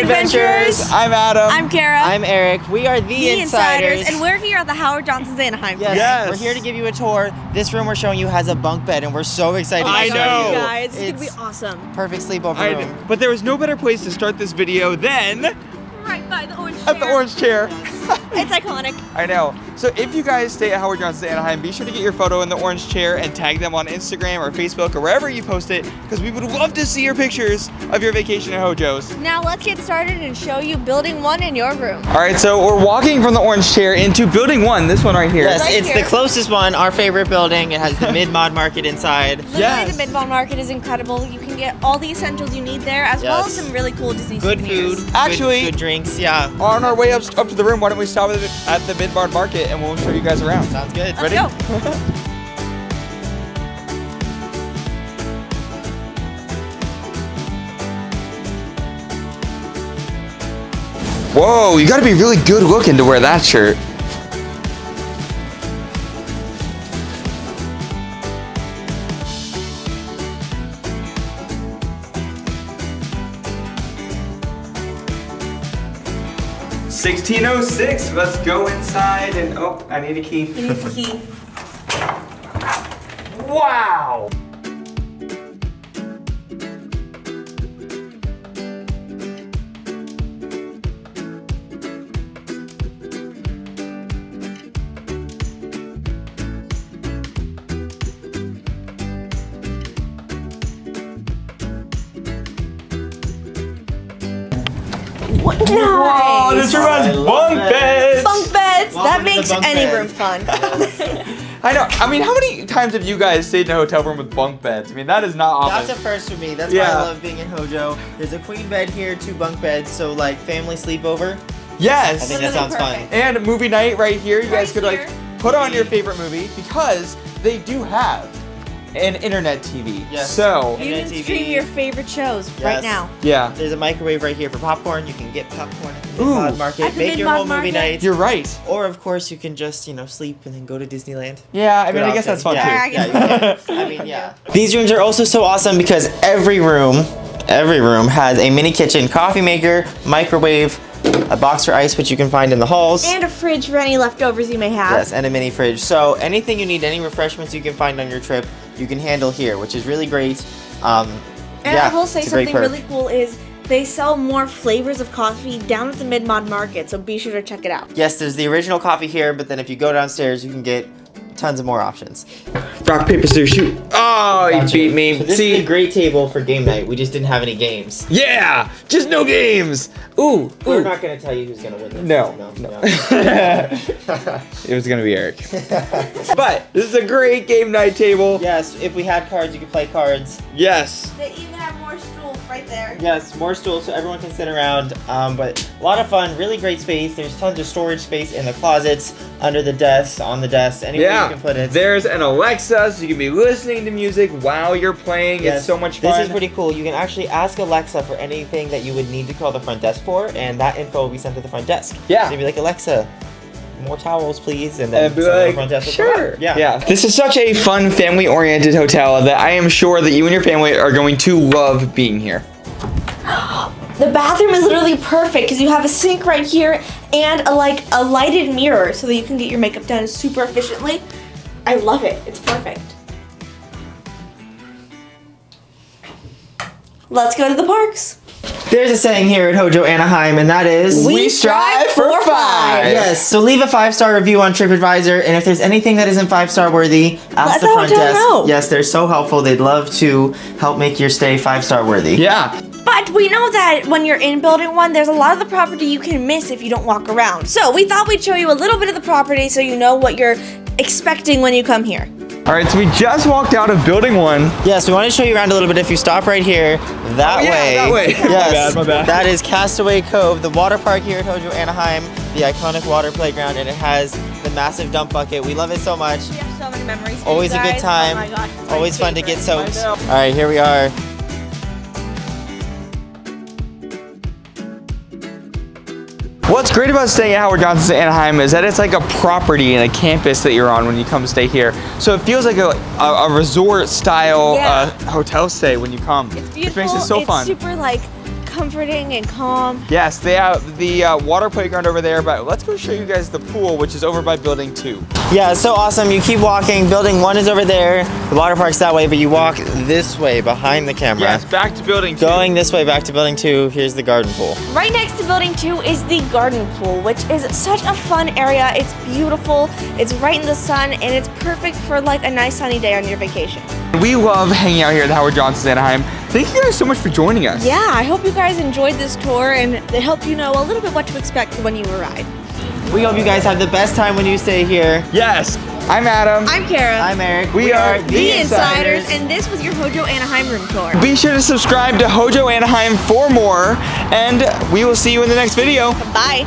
Adventurers. I'm Adam. I'm Kara. I'm Eric. We are the, the Insiders. and we're here at the Howard Johnson's Anaheim. Yes, Yes. we're here to give you a tour. This room we're showing you has a bunk bed, and we're so excited. to I show know. you. guys, it's, It's gonna be awesome. perfect sleepover I- room. but there was no better place to start this video than Right by the orange at the orange chair. It's iconic. I know. So if you guys stay at Howard Johnson's Anaheim, be sure to get your photo in the orange chair and tag them on Instagram or Facebook or wherever you post it, because we would love to see your pictures of your vacation at Hojo's. Now let's get started and show you building one in your room. All right, so we're walking from the orange chair into building one, this one right here. Yes, Right it's here. the closest one. Our favorite building. It has the Mid Mod Market inside. Literally, Yes. the Mid Mod Market is incredible. You can get all the essentials you need there, as well as some really cool Disney Good souvenirs. food. Actually- good, good drinks. Yeah, On our way up, up to the room, why don't we stop at the, at the mid-mod Market and we'll show you guys around. sounds good. Let's Ready? go. Whoa, you gotta be really good looking to wear that shirt. Sixteen oh six. Let's go inside and oh, I need a key. You need the key. Wow. What? Nice. Oh, this room has bunk beds. Bunk beds. Welcome that makes any bed. room fun. I know. I mean, how many times have you guys stayed in a hotel room with bunk beds? I mean, that is not often. That's a first for me. That's Yeah. why I love being in Hojo. There's a queen bed here, two bunk beds, so like family sleepover. Yes. I think that Literally sounds fun. And movie night right here. You guys Right could here. like put on your favorite movie because they do have an internet TV. Yes. So You can TV. stream your favorite shows right now. yeah, There's a microwave right here for popcorn. You can get popcorn at the Ooh. Mid-Mod Market. At the Make your Mid-Mod whole movie Market. night. you're right. Or of course you can just, you know, sleep and then go to Disneyland. Yeah, I mean, Good I guess that's fun. Yeah, I too. Yeah, so. you. I mean, yeah. These rooms are also so awesome because every room, every room has a mini kitchen, coffee maker, microwave, a box for ice which you can find in the halls. And a fridge for any leftovers you may have. Yes, and a mini fridge. So anything you need, any refreshments you can find on your trip, you can handle here, which is really great. Um, And yeah, I will say something really cool is they sell more flavors of coffee down at the Mid Mod Market, so be sure to check it out. Yes, there's the original coffee here, but then if you go downstairs, you can get tons of more options. Rock paper scissors shoot. Oh, you Gotcha. beat me. So this See, is a great table for game night. We just didn't have any games. yeah, just no games. Ooh, We're not gonna tell you who's gonna win this. No, no, no. it was gonna be Eric. but this is a great game night table. yes, if we had cards, you could play cards. Yes. They even have more stools right there. Yes, more stools so everyone can sit around. Um, but a lot of fun, really great space. There's tons of storage space in the closets, under the desks, on the desks, anywhere Yeah. you can put it. There's an Alexa, so you can be listening to music while you're playing. Yes, It's so much fun. This is pretty cool. You can actually ask Alexa for anything that you would need to call the front desk for, and that info will be sent to the front desk. Yeah. So you'd be like, Alexa, more towels, please, and then And be someone at the like, front desk sure. Yeah. yeah. This is such a fun, family-oriented hotel that I am sure that you and your family are going to love being here. The bathroom is literally perfect because you have a sink right here and a like a lighted mirror so that you can get your makeup done super efficiently. I love it. It's perfect. Let's go to the parks. There's a saying here at Hojo Anaheim, and that is We strive for five. Yes, so leave a five star review on TripAdvisor, and if there's anything that isn't five star worthy, ask Let the the front desk. know. Yes, they're so helpful. They'd love to help make your stay five star worthy. Yeah. But we know that when you're in building one, there's a lot of the property you can miss if you don't walk around. So we thought we'd show you a little bit of the property so you know what you're expecting when you come here. All right, so we just walked out of building one. Yes, we want to show you around a little bit. If you stop right here, that Oh, yeah, way. that way. My Yes, bad, my bad. that is Castaway Cove, the water park here at Hojo Anaheim, the iconic water playground, and it has the massive dump bucket. We love it so much. We have so many memories. Always a good time. Oh my gosh. it's my Always fun to get soaked. All right, here we are. What's great about staying at Howard Johnson's Anaheim is that it's like a property and a campus that you're on when you come stay here. So it feels like a, a, a resort style Yeah. uh, hotel stay when you come. It's Which beautiful. makes it so it's fun. super like comforting and calm. Yes, they have the uh, water playground over there, but let's go show you guys the pool, which is over by building two. Yeah, it's so awesome. You keep walking. Building one is over there. The water park's that way, but you walk this way behind the camera. Yes, back to building two. Going this way back to building two. Here's the garden pool. Right next to building two is the garden pool, which is such a fun area. It's beautiful, it's right in the sun, and it's perfect for like a nice sunny day on your vacation. We love hanging out here at Howard Johnson's Anaheim. Thank you guys so much for joining us. Yeah, I hope you guys enjoyed this tour and it helped you know a little bit what to expect when you arrive. We hope you guys have the best time when you stay here. Yes. I'm Adam. I'm Kara. I'm Eric. We are the Insiders, and this was your Hojo Anaheim room tour. Be sure to subscribe to Hojo Anaheim for more, and we will see you in the next video. Bye.